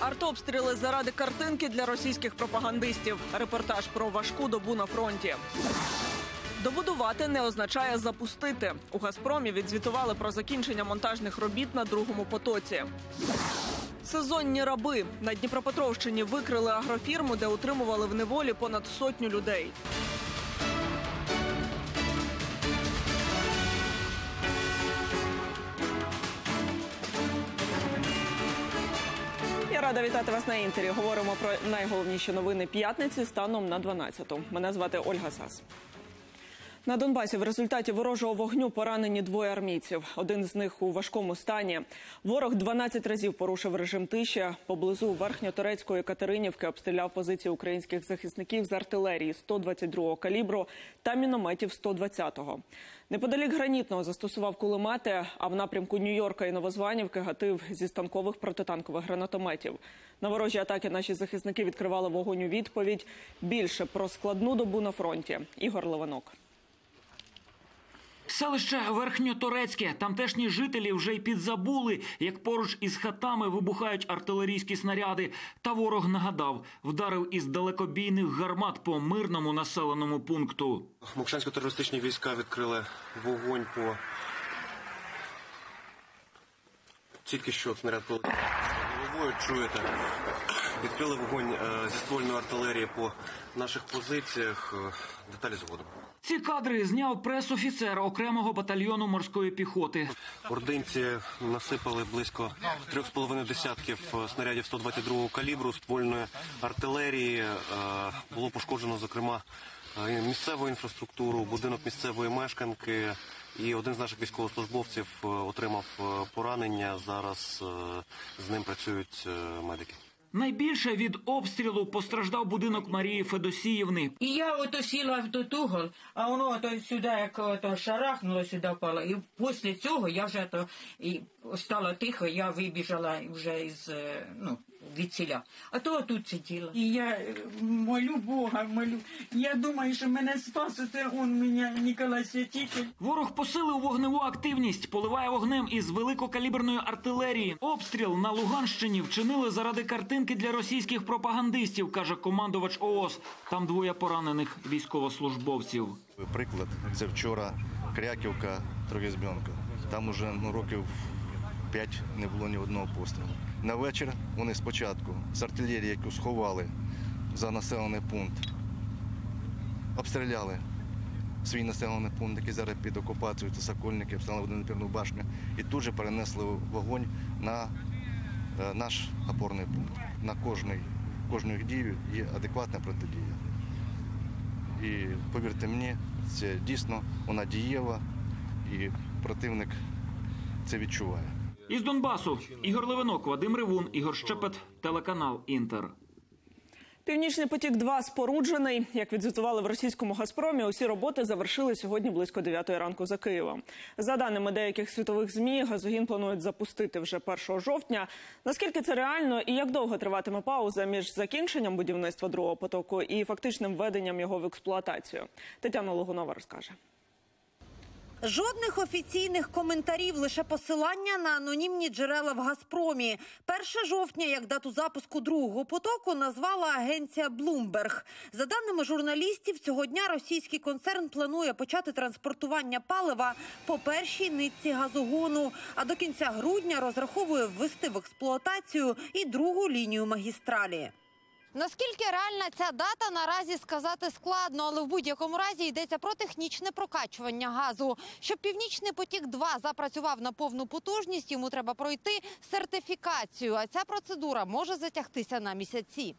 Артобстріли заради картинки для російських пропагандистів. Репортаж про важку добу на фронті. Добудувати не означає запустити. У Газпромі відзвітували про закінчення монтажних робіт на другому потоці. Сезонні раби на Дніпропетровщині викрили агрофірму, де утримували в неволі понад сотню людей. Рада вітати вас на інтері. Говоримо про найголовніші новини п'ятниці станом на 12-ту. Мене звати Ольга Сас. На Донбасі в результаті ворожого вогню поранені двоє армійців. Один з них у важкому стані. Ворог 12 разів порушив режим тиші. Поблизу верхньоторецької Катеринівки обстріляв позиції українських захисників з артилерії 122-го калібру та мінометів 120-го. Неподалік гранітного застосував кулемети, а в напрямку Нью-Йорка і Новозванівки гатив зі станкових протитанкових гранатометів. На ворожі атаки наші захисники відкривали вогонь у відповідь. Більше про складну добу на фронті. Ігор Левинок. Селище Верхньоторецьке. Тамтешні жителі вже й підзабули, як поруч із хатами вибухають артилерійські снаряди. Та ворог нагадав, вдарив із далекобійних гармат по мирному населеному пункту. Мокшансько-терористичні війська відкрили вогонь по. Тільки що снаряд полетів головою, чуєте. Відкрили вогонь е, зі ствольної артилерії по наших позиціях. Е, Деталі згодом. Ці кадри зняв пресофіцер окремого батальйону морської піхоти. Ординці насипали близько трьох з половиною десятків е, снарядів 122-го калібру ствольної артилерії. Було пошкоджено, зокрема, місцеву інфраструктуру, будинок місцевої мешканки. І один з наших військовослужбовців отримав поранення. Зараз з ним працюють медики. Найбільше від обстрілу постраждав будинок Марії Федосіївни. І я ото сіла в тот угол, а воно ото сюди, як ото шарахнуло, сюди впало. І після цього я вже то і стало тихо, я вибіжала вже із е, ну, від селя. А то тут сиділа. І я е, молю Бога, молю. Я думаю, що мене спас, це он мене, Ніколай Святитель. Ворог посилив вогневу активність, поливає вогнем із великокаліберної артилерії. Обстріл на Луганщині вчинили заради картинки для російських пропагандистів, каже командувач ООС. Там двоє поранених військовослужбовців. Приклад це вчора Кряківка, Трогізбьонка. Там уже ну, років 5 не було ні одного пострілу. На вечір вони спочатку з артилерії, яку сховали за населений пункт, обстріляли свій населений пункт, який зараз під окупацією, це Сокольники, встановили водонапірну башню, і тут же перенесли вогонь на е, наш опорний пункт. На кожний, кожну дію є адекватна протидія. І повірте мені, це дійсно вона дієва, і противник це відчуває. Із Донбасу Ігор Левинок, Вадим Ривун, Ігор Щепет, телеканал Інтер. Північний потік 2 споруджений. Як відзвітували в російському Газпромі, усі роботи завершили сьогодні близько 9 ранку за Києвом. За даними деяких світових змі, газогін планують запустити вже 1 жовтня. Наскільки це реально і як довго триватиме пауза між закінченням будівництва другого потоку і фактичним введенням його в експлуатацію? Тетяна Логунова розкаже. Жодних офіційних коментарів, лише посилання на анонімні джерела в Газпромі. 1 жовтня, як дату запуску другого потоку, назвала агенція Bloomberg. За даними журналістів, цього дня російський концерн планує почати транспортування палива по першій нитці газогону. А до кінця грудня розраховує ввести в експлуатацію і другу лінію магістралі. Наскільки реальна ця дата наразі сказати складно, але в будь-якому разі йдеться про технічне прокачування газу. Щоб північний потік 2 запрацював на повну потужність, йому треба пройти сертифікацію. А ця процедура може затягтися на місяці.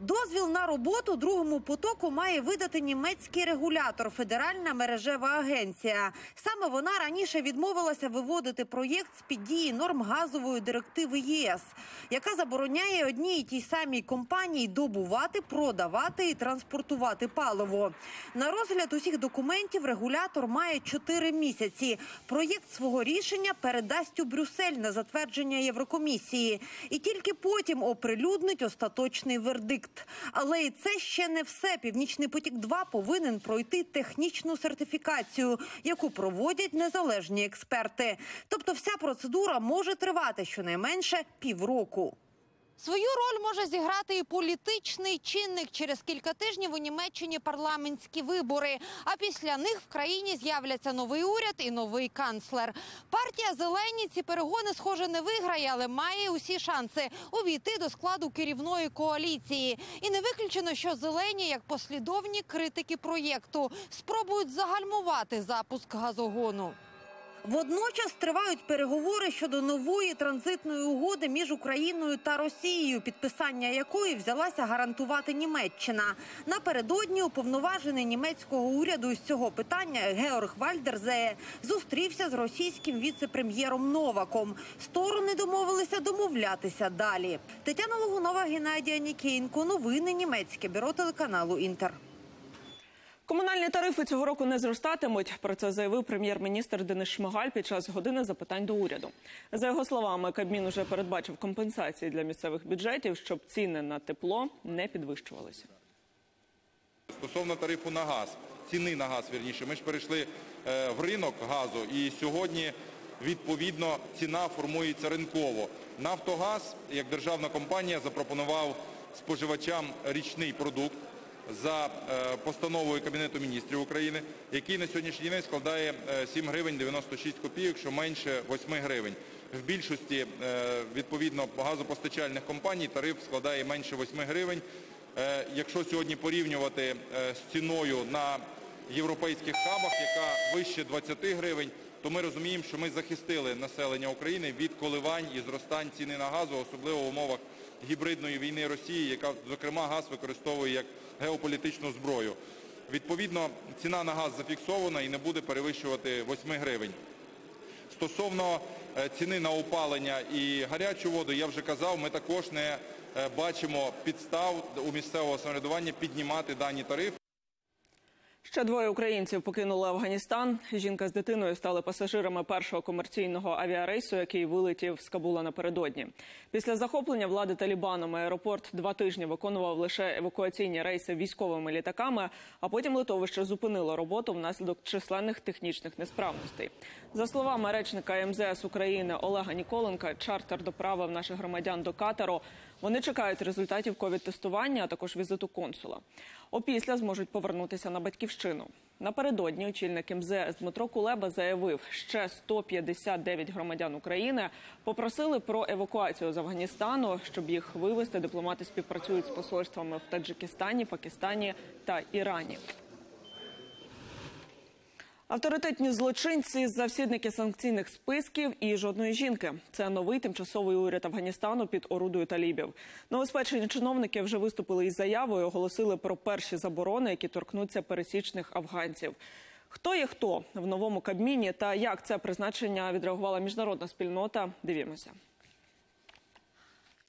Дозвіл на роботу другому потоку має видати німецький регулятор Федеральна мережева агенція. Саме вона раніше відмовилася виводити проєкт з під дії норм газової директиви ЄС, яка забороняє одній і тій самій компанії добувати, продавати і транспортувати паливо. На розгляд усіх документів регулятор має 4 місяці. Проєкт свого рішення передасть у Брюссель на затвердження Єврокомісії, і тільки потім оприлюднить остаточний вердикт. Але і це ще не все. Північний потік 2 повинен пройти технічну сертифікацію, яку проводять незалежні експерти. Тобто, вся процедура може тривати щонайменше півроку. Свою роль може зіграти і політичний чинник. Через кілька тижнів у Німеччині парламентські вибори. А після них в країні з'являться новий уряд і новий канцлер. Партія зелені ці перегони, схоже, не виграє, але має усі шанси увійти до складу керівної коаліції. І не виключено, що зелені, як послідовні критики проєкту, спробують загальмувати запуск газогону. Водночас тривають переговори щодо нової транзитної угоди між Україною та Росією, підписання якої взялася гарантувати Німеччина. Напередодні уповноважений німецького уряду з цього питання Георг Вальдерзеє зустрівся з російським віце-прем'єром Новаком. Сторони домовилися домовлятися далі. Тетяна Логунова, Геннадія Нікієнко. Новини німецьке бюро телеканалу Інтер. Комунальні тарифи цього року не зростатимуть. Про це заявив прем'єр-міністр Денис Шмигаль під час години запитань до уряду. За його словами, Кабмін уже передбачив компенсації для місцевих бюджетів, щоб ціни на тепло не підвищувалися. Стосовно тарифу на газ, ціни на газ, вірніше, ми ж перейшли е, в ринок газу і сьогодні відповідно ціна формується ринково. Нафтогаз, як державна компанія, запропонував споживачам річний продукт за е, постановою Кабінету міністрів України, який на сьогоднішній день складає е, 7 гривень 96 копійок, що менше 8 гривень. В більшості е, відповідно газопостачальних компаній тариф складає менше 8 гривень. Е, Якщо сьогодні порівнювати е, з ціною на європейських хабах, яка вище 20 гривень, то ми розуміємо, що ми захистили населення України від коливань і зростань ціни на газу, особливо в умовах гібридної війни Росії, яка, зокрема, газ використовує як геополітичну зброю. Відповідно, ціна на газ зафіксована і не буде перевищувати 8 гривень. Стосовно е, ціни на опалення і гарячу воду, я вже казав, ми також не е, бачимо підстав у місцевого самоврядування піднімати дані тарифи. Ще двоє українців покинули Афганістан. Жінка з дитиною стали пасажирами першого комерційного авіарейсу, який вилетів з Кабула напередодні. Після захоплення влади Талібаном аеропорт два тижні виконував лише евакуаційні рейси військовими літаками, а потім литовище зупинило роботу внаслідок численних технічних несправностей. За словами речника МЗС України Олега Ніколенка, чартер доправив наших громадян до Катару. Вони чекають результатів ковід-тестування, а також візиту консула. Опісля зможуть повернутися на батьківщину. Напередодні очільник МЗС Дмитро Кулеба заявив, ще 159 громадян України попросили про евакуацію з Афганістану, щоб їх вивезти. Дипломати співпрацюють з посольствами в Таджикистані, Пакистані та Ірані. Авторитетні злочинці, завсідники санкційних списків і жодної жінки. Це новий тимчасовий уряд Афганістану під орудою талібів. Новоспечені чиновники вже виступили із заявою, оголосили про перші заборони, які торкнуться пересічних афганців. Хто є хто в новому кабміні та як це призначення відреагувала міжнародна спільнота? Дивімося.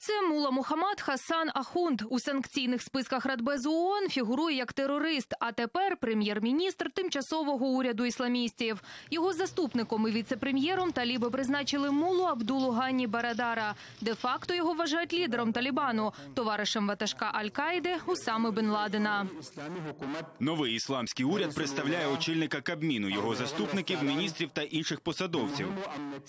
Це Мула Мухаммад Хасан Ахунд у санкційних списках Радбезу ООН фігурує як терорист, а тепер прем'єр-міністр тимчасового уряду ісламістів. Його заступником і віце-прем'єром таліби призначили Мулу Абдулу Ганні Барадара. Де-факто його вважають лідером Талібану, товаришем ватажка Аль-Каїди Усами Бен Ладена. Новий ісламський уряд представляє очільника Кабміну, його заступників, міністрів та інших посадовців.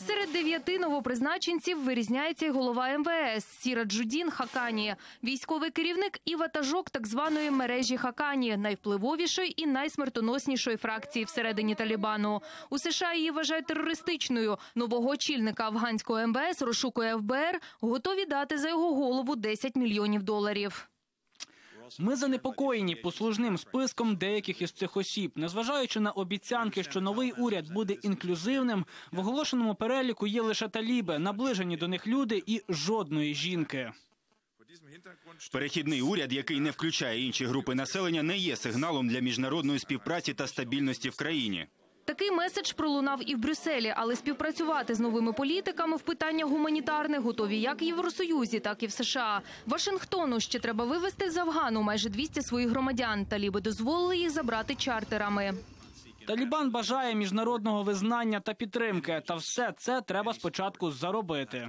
Серед дев'яти новопризначенців вирізняється й голова МВС Сіраджудін Хакані, військовий керівник і ватажок так званої мережі Хакані, найвпливовішої і найсмертоноснішої фракції всередині Талібану. У США її вважають терористичною. Нового очільника афганського МВС розшукує ФБР, готові дати за його голову 10 мільйонів доларів. Ми занепокоєні послужним списком деяких із цих осіб, незважаючи на обіцянки, що новий уряд буде інклюзивним. В оголошеному переліку є лише таліби, наближені до них люди і жодної жінки. Перехідний уряд, який не включає інші групи населення, не є сигналом для міжнародної співпраці та стабільності в країні. Такий меседж пролунав і в Брюсселі, але співпрацювати з новими політиками в питаннях гуманітарних готові як в Євросоюзі, так і в США. Вашингтону ще треба вивезти з Афгану майже 200 своїх громадян. Таліби дозволили їх забрати чартерами. Талібан бажає міжнародного визнання та підтримки, та все це треба спочатку заробити.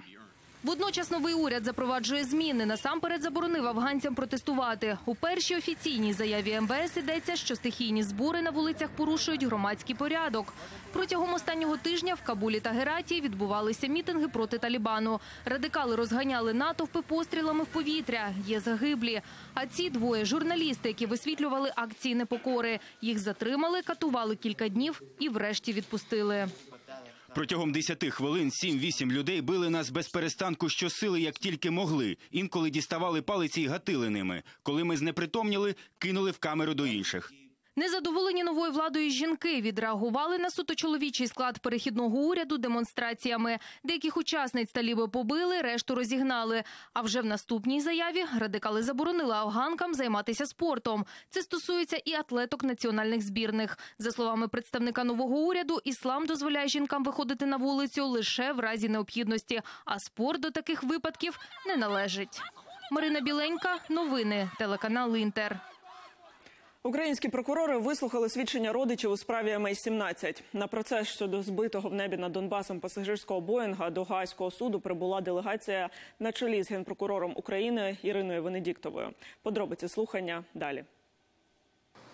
Водночас новий уряд запроваджує зміни. Насамперед заборонив афганцям протестувати. У першій офіційній заяві МВС йдеться, що стихійні збори на вулицях порушують громадський порядок. Протягом останнього тижня в Кабулі та Гераті відбувалися мітинги проти Талібану. Радикали розганяли натовпи пострілами в повітря. Є загиблі. А ці двоє журналісти, які висвітлювали акції непокори. Їх затримали, катували кілька днів і врешті відпустили. Протягом 10 хвилин 7-8 людей били нас без перестанку щосили, як тільки могли. Інколи діставали палиці і гатили ними. Коли ми знепритомніли, кинули в камеру до інших. Незадоволені новою владою жінки відреагували на суто чоловічий склад перехідного уряду демонстраціями. Деяких учасниць таліби побили, решту розігнали. А вже в наступній заяві радикали заборонили афганкам займатися спортом. Це стосується і атлеток національних збірних. За словами представника нового уряду, іслам дозволяє жінкам виходити на вулицю лише в разі необхідності, а спорт до таких випадків не належить. Марина Біленька, новини, телеканал Інтер. Українські прокурори вислухали свідчення родичів у справі МH17. На процес щодо збитого в небі над Донбасом пасажирського Боїнга до Гаазького суду прибула делегація на чолі з генпрокурором України Іриною Венедіктовою. Подробиці слухання далі.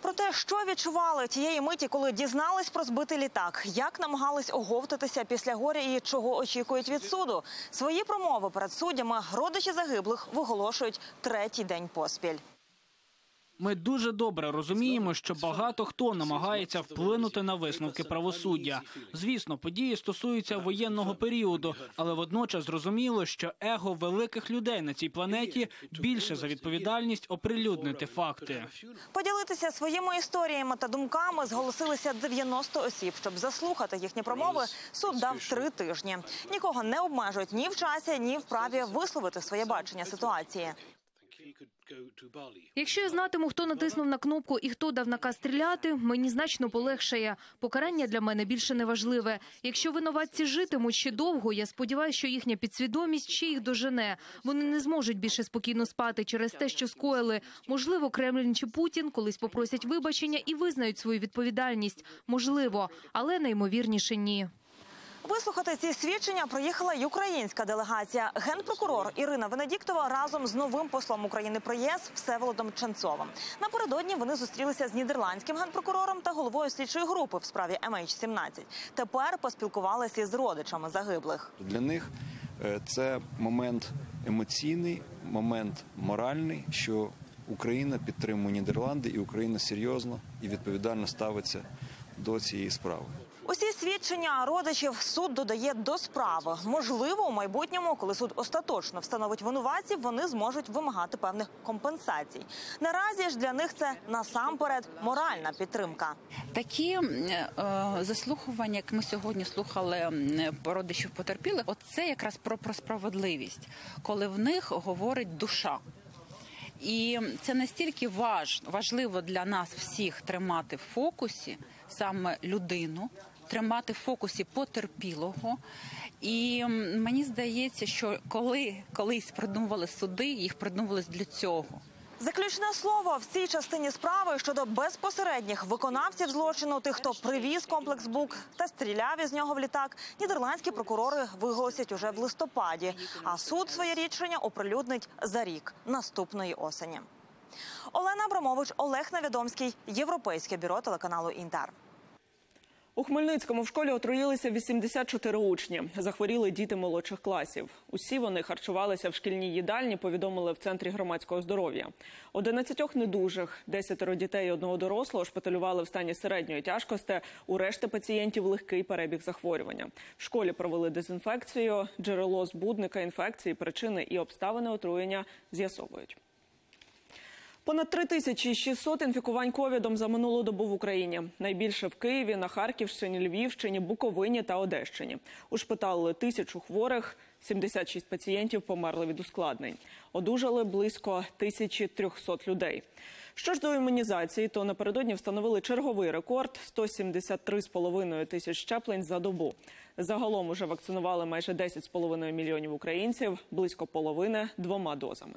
Про те, що відчували тієї миті, коли дізнались про збитий літак, як намагались оговтатися після горя і чого очікують від суду. Свої промови перед суддями родичі загиблих виголошують третій день поспіль. Ми дуже добре розуміємо, що багато хто намагається вплинути на висновки правосуддя. Звісно, події стосуються воєнного періоду, але водночас зрозуміло, що его великих людей на цій планеті більше за відповідальність оприлюднити факти. Поділитися своїми історіями та думками зголосилися 90 осіб. Щоб заслухати їхні промови, суд дав три тижні. Нікого не обмежують ні в часі, ні в праві висловити своє бачення ситуації. Якщо я знатиму, хто натиснув на кнопку і хто дав наказ стріляти, мені значно полегшає. Покарання для мене більше не важливе. Якщо винуватці житимуть ще довго, я сподіваюся, що їхня підсвідомість ще їх дожене. Вони не зможуть більше спокійно спати через те, що скоїли. Можливо, Кремль чи Путін колись попросять вибачення і визнають свою відповідальність. Можливо, але найімовірніше ні. Вислухати ці свідчення приїхала й українська делегація. Генпрокурор Ірина Венедіктова разом з новим послом України при ЄС Всеволодом Ченцовим. Напередодні вони зустрілися з нідерландським генпрокурором та головою слідчої групи в справі MH17. Тепер поспілкувалися із родичами загиблих. Для них е, це момент емоційний, момент моральний, що Україна підтримує Нідерланди, і Україна серйозно і відповідально ставиться до цієї справи. Усі свідчення родичів суд додає до справи. Можливо, у майбутньому, коли суд остаточно встановить винуватців, вони зможуть вимагати певних компенсацій. Наразі ж для них це насамперед моральна підтримка. Такі е, заслухування, як ми сьогодні слухали м, родичів потерпілих, от це якраз про, про справедливість, коли в них говорить душа. І це настільки важ, важливо для нас всіх тримати в фокусі саме людину, тримати в фокусі потерпілого. І мені здається, що коли колись придумували суди, їх придумували для цього. Заключне слово в цій частині справи щодо безпосередніх виконавців злочину, тих, хто привіз комплекс БУК та стріляв із нього в літак, нідерландські прокурори виголосять уже в листопаді. А суд своє рішення оприлюднить за рік наступної осені. Олена Абрамович, Олег Навідомський, Європейське бюро телеканалу Інтер. У Хмельницькому в школі отруїлися 84 учні. Захворіли діти молодших класів. Усі вони харчувалися в шкільній їдальні, повідомили в центрі громадського здоров'я. 11 недужих, 10 дітей і одного дорослого шпиталювали в стані середньої тяжкості. У решти пацієнтів легкий перебіг захворювання. В школі провели дезінфекцію. Джерело збудника інфекції, причини і обставини отруєння з'ясовують. Понад 3600 інфікувань ковідом за минулу добу в Україні. Найбільше в Києві, на Харківщині, Львівщині, Буковині та Одещині. Ушпиталили тисячу хворих, 76 пацієнтів померли від ускладнень. Одужали близько 1300 людей. Що ж до імунізації, то напередодні встановили черговий рекорд – 173,5 тисяч щеплень за добу. Загалом уже вакцинували майже 10,5 мільйонів українців, близько половини – двома дозами.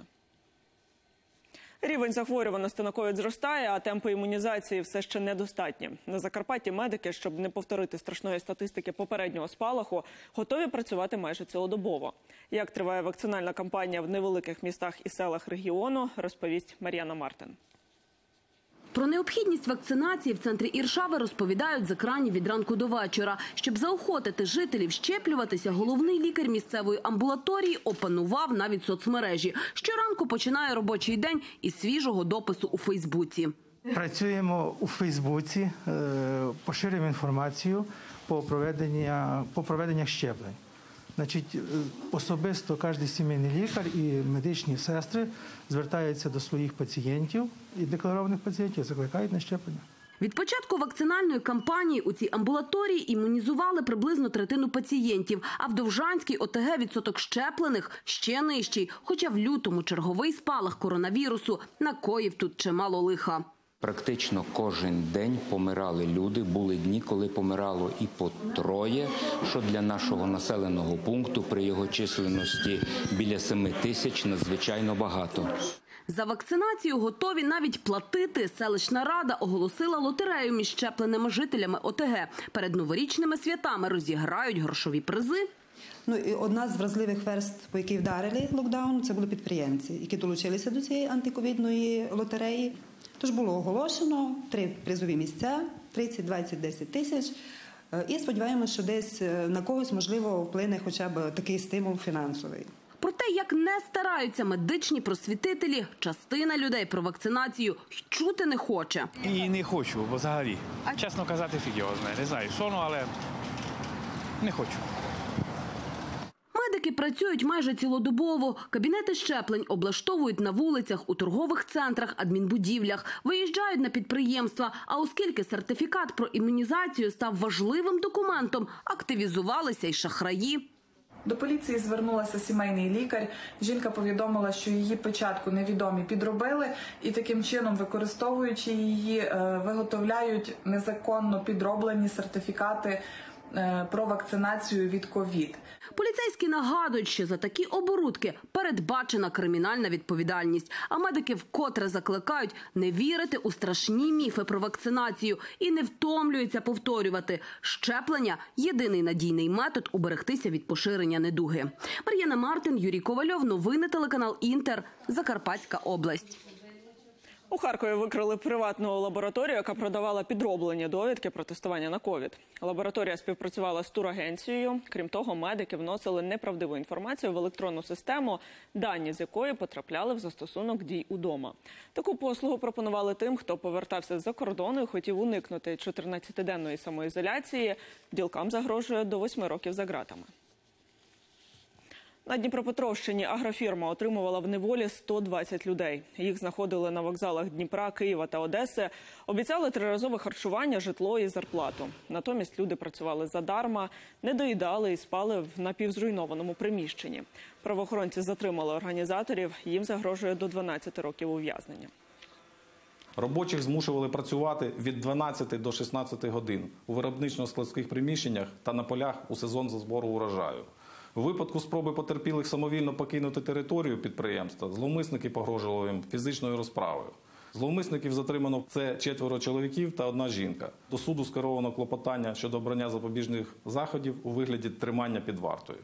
Рівень захворюваності на ковід зростає, а темпи імунізації все ще недостатні. На Закарпатті медики, щоб не повторити страшної статистики попереднього спалаху, готові працювати майже цілодобово. Як триває вакцинальна кампанія в невеликих містах і селах регіону, розповість Мар'яна Мартин. Про необхідність вакцинації в центрі Іршави розповідають з екранів від ранку до вечора. Щоб заохотити жителів щеплюватися, головний лікар місцевої амбулаторії опанував навіть соцмережі. Щоранку починає робочий день із свіжого допису у Фейсбуці. Працюємо у Фейсбуці, е, поширюємо інформацію по проведення по проведеннях щеплень. Значить, е, особисто кожен сімейний лікар і медичні сестри звертаються до своїх пацієнтів і декларованих пацієнтів закликають на щеплення. Від початку вакцинальної кампанії у цій амбулаторії імунізували приблизно третину пацієнтів, а в Довжанській ОТГ відсоток щеплених ще нижчий. Хоча в лютому черговий спалах коронавірусу накоїв тут чимало лиха. Практично кожен день помирали люди. Були дні, коли помирало і по троє, що для нашого населеного пункту при його численності біля 7 тисяч надзвичайно багато. За вакцинацію готові навіть платити. Селищна рада оголосила лотерею між щепленими жителями ОТГ. Перед новорічними святами розіграють грошові призи. Ну і одна з вразливих верст, по якій вдарили локдаун, це були підприємці, які долучилися до цієї антиковідної лотереї. Тож було оголошено три призові місця: 30, 20, 10 тисяч. Е, І сподіваємося, що десь е, на когось можливо вплине хоча б такий стимул фінансовий. Про те, як не стараються медичні просвітителі, частина людей про вакцинацію чути не хоче. І не хочу, бо взагалі. Чесно казати, фіг. Не знаю, що, ну, але не хочу. Медики працюють майже цілодобово. Кабінети щеплень облаштовують на вулицях, у торгових центрах, адмінбудівлях, виїжджають на підприємства. А оскільки сертифікат про імунізацію став важливим документом, активізувалися й шахраї. До поліції звернулася сімейний лікар. Жінка повідомила, що її печатку невідомі підробили, і таким чином, використовуючи її, е, виготовляють незаконно підроблені сертифікати про вакцинацію від ковід. Поліцейські нагадують, що за такі оборудки передбачена кримінальна відповідальність. А медики вкотре закликають не вірити у страшні міфи про вакцинацію і не втомлюються повторювати. Щеплення єдиний надійний метод уберегтися від поширення недуги. Мар'яна Мартин, Юрій Ковальов. Новини телеканал Інтер. Закарпатська область. У Харкові викрили приватну лабораторію, яка продавала підроблені довідки про тестування на ковід. Лабораторія співпрацювала з турагенцією. Крім того, медики вносили неправдиву інформацію в електронну систему, дані з якої потрапляли в застосунок дій удома. Таку послугу пропонували тим, хто повертався з-за кордону і хотів уникнути 14-денної самоізоляції. Ділкам загрожує до 8 років за ґратами. На Дніпропетровщині агрофірма отримувала в неволі 120 людей. Їх знаходили на вокзалах Дніпра, Києва та Одеси. Обіцяли триразове харчування, житло і зарплату. Натомість люди працювали задарма, не доїдали і спали в напівзруйнованому приміщенні. Правоохоронці затримали організаторів. Їм загрожує до 12 років ув'язнення. Робочих змушували працювати від 12 до 16 годин у виробнично-складських приміщеннях та на полях у сезон за збору урожаю. У випадку спроби потерпілих самовільно покинути територію підприємства, зловмисники погрожували їм фізичною розправою. Зловмисників затримано це четверо чоловіків та одна жінка. До суду скеровано клопотання щодо обрання запобіжних заходів у вигляді тримання під вартою.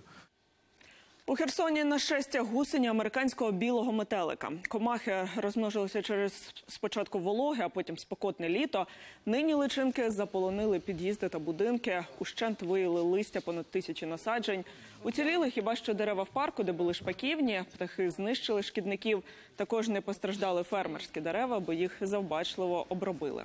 У Херсоні нашестя гусені американського білого метелика. Комахи розмножилися через спочатку вологе, а потім спекотне літо. Нині личинки заполонили під'їзди та будинки. Ущент виїли листя понад тисячі насаджень. Уціліли хіба що дерева в парку, де були шпаківні. Птахи знищили шкідників. Також не постраждали фермерські дерева, бо їх завбачливо обробили.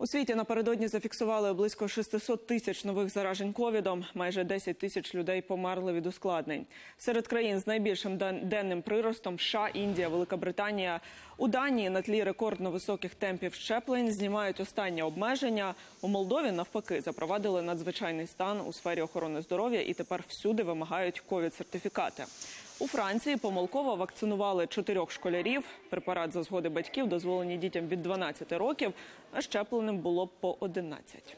У світі напередодні зафіксували близько 600 тисяч нових заражень ковідом. Майже 10 тисяч людей померли від ускладнень. Серед країн з найбільшим денним приростом США, Індія, Велика Британія. У Данії на тлі рекордно високих темпів щеплень знімають останні обмеження. У Молдові навпаки запровадили надзвичайний стан у сфері охорони здоров'я і тепер всюди вимагають ковід-сертифікати. У Франції помилково вакцинували чотирьох школярів. Препарат за згоди батьків дозволені дітям від 12 років, а щепленим було по 11.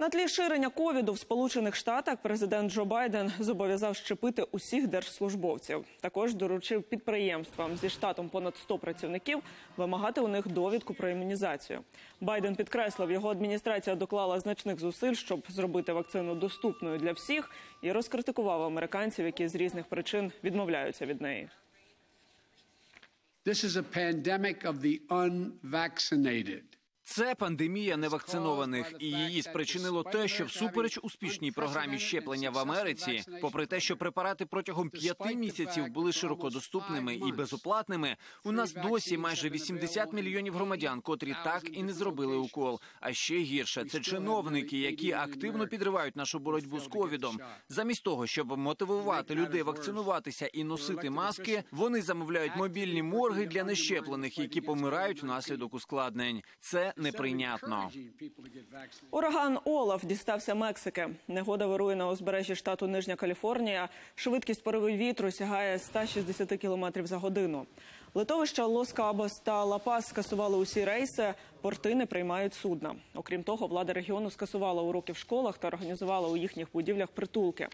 На тлі ширення ковіду в Сполучених Штатах президент Джо Байден зобов'язав щепити усіх держслужбовців. Також доручив підприємствам зі штатом понад 100 працівників вимагати у них довідку про імунізацію. Байден підкреслив, його адміністрація доклала значних зусиль, щоб зробити вакцину доступною для всіх, і розкритикував американців, які з різних причин відмовляються від неї. This is a pandemic of the unvaccinated. Це пандемія невакцинованих, і її спричинило те, що всупереч успішній програмі щеплення в Америці, попри те, що препарати протягом п'яти місяців були широкодоступними і безоплатними, у нас досі майже 80 мільйонів громадян, котрі так і не зробили укол. А ще гірше це чиновники, які активно підривають нашу боротьбу з ковідом. Замість того, щоб мотивувати людей вакцинуватися і носити маски, вони замовляють мобільні морги для нещеплених, які помирають внаслідок ускладнень. Це неприйнятно. Ураган Олаф дістався Мексики. Негода вирує на узбережжі штату Нижня Каліфорнія. Швидкість пориви вітру сягає 160 км за годину. Летовища Лос-Кабос та Ла-Пас скасували усі рейси. Порти не приймають судна. Окрім того, влада регіону скасувала уроки в школах та організувала у їхніх будівлях притулки.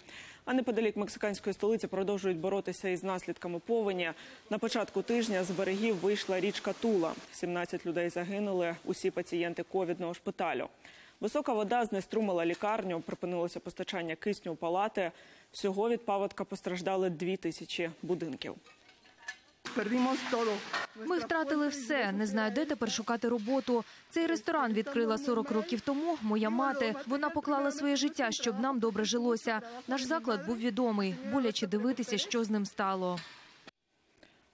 А неподалік мексиканської столиці продовжують боротися із наслідками повені. На початку тижня з берегів вийшла річка Тула. 17 людей загинули. Усі пацієнти ковідного шпиталю. Висока вода знеструмила лікарню, припинилося постачання кисню у палати. Всього від паводка постраждали дві тисячі будинків. Ми втратили все. Не знаю, де тепер шукати роботу. Цей ресторан відкрила 40 років тому. Моя мати вона поклала своє життя, щоб нам добре жилося. Наш заклад був відомий. Боляче дивитися, що з ним стало.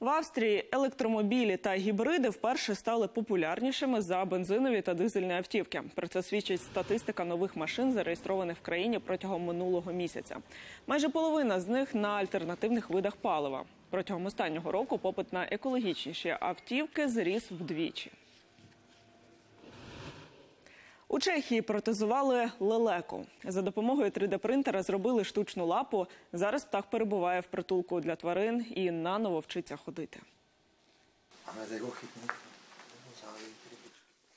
В Австрії електромобілі та гібриди вперше стали популярнішими за бензинові та дизельні автівки. Про це свідчить статистика нових машин, зареєстрованих в країні протягом минулого місяця. Майже половина з них на альтернативних видах палива. Протягом останнього року попит на екологічніші автівки зріс вдвічі. У Чехії протезували лелеку. За допомогою 3D-принтера зробили штучну лапу. Зараз птах перебуває в притулку для тварин і наново вчиться ходити.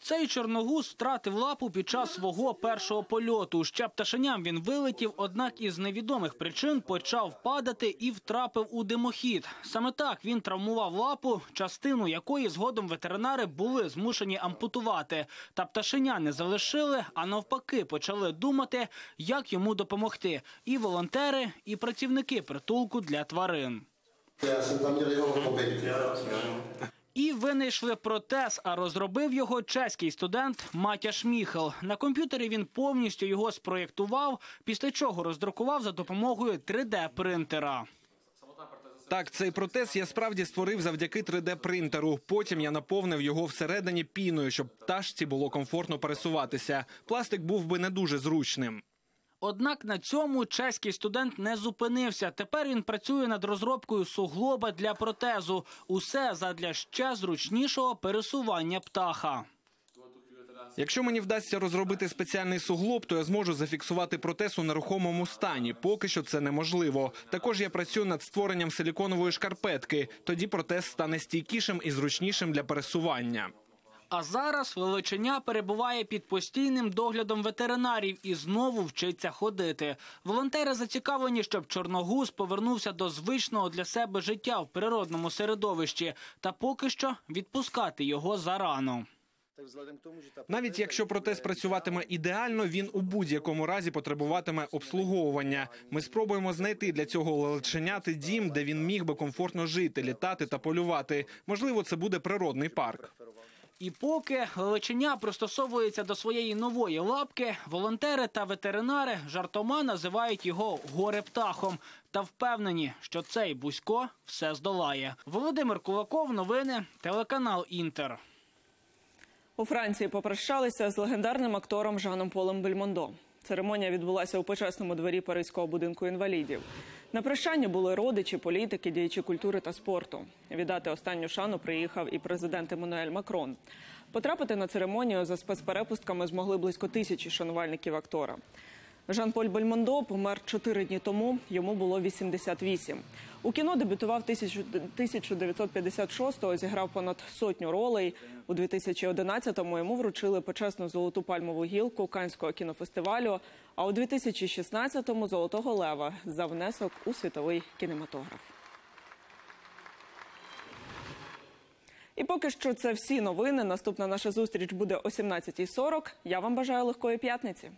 Цей чорногуз втратив лапу під час свого першого польоту. Ще пташеням він вилетів, однак із невідомих причин почав падати і втрапив у димохід. Саме так він травмував лапу, частину якої згодом ветеринари були змушені ампутувати. Та пташеня не залишили, а навпаки почали думати, як йому допомогти. І волонтери, і працівники притулку для тварин. І винайшли протез, а розробив його чеський студент Матяш Міхел. На комп'ютері він повністю його спроєктував, після чого роздрукував за допомогою 3D-принтера. Так, цей протез я справді створив завдяки 3D-принтеру. Потім я наповнив його всередині піною, щоб пташці було комфортно пересуватися. Пластик був би не дуже зручним. Однак на цьому чеський студент не зупинився. Тепер він працює над розробкою суглоба для протезу. Усе задля ще зручнішого пересування птаха. Якщо мені вдасться розробити спеціальний суглоб, то я зможу зафіксувати протез у нерухомому стані. Поки що це неможливо. Також я працюю над створенням силіконової шкарпетки. Тоді протез стане стійкішим і зручнішим для пересування. А зараз величеня перебуває під постійним доглядом ветеринарів і знову вчиться ходити. Волонтери зацікавлені, щоб чорногуз повернувся до звичного для себе життя в природному середовищі, та поки що відпускати його зарано. Навіть якщо протез працюватиме ідеально, він у будь-якому разі потребуватиме обслуговування. Ми спробуємо знайти для цього лелеченяти дім, де він міг би комфортно жити, літати та полювати. Можливо, це буде природний парк. І поки лелеченя пристосовується до своєї нової лапки, волонтери та ветеринари жартома називають його горе-птахом та впевнені, що цей Бузько все здолає. Володимир Кулаков, новини, телеканал Інтер. У Франції попрощалися з легендарним актором Жаном Полем Бельмондо. Церемонія відбулася у почесному дворі Паризького будинку інвалідів. На прощання були родичі, політики, діячі культури та спорту. Віддати останню шану приїхав і президент Еммануель Макрон. Потрапити на церемонію за спецперепустками змогли близько тисячі шанувальників актора. Жан-Поль Бельмондо помер чотири дні тому. Йому було 88. У кіно дебютував 1956-го, зіграв понад сотню ролей. У 2011-му йому вручили почесну золоту пальмову гілку Канського кінофестивалю, а у 2016-му – золотого лева за внесок у світовий кінематограф. І поки що це всі новини. Наступна наша зустріч буде о 17.40. Я вам бажаю легкої п'ятниці.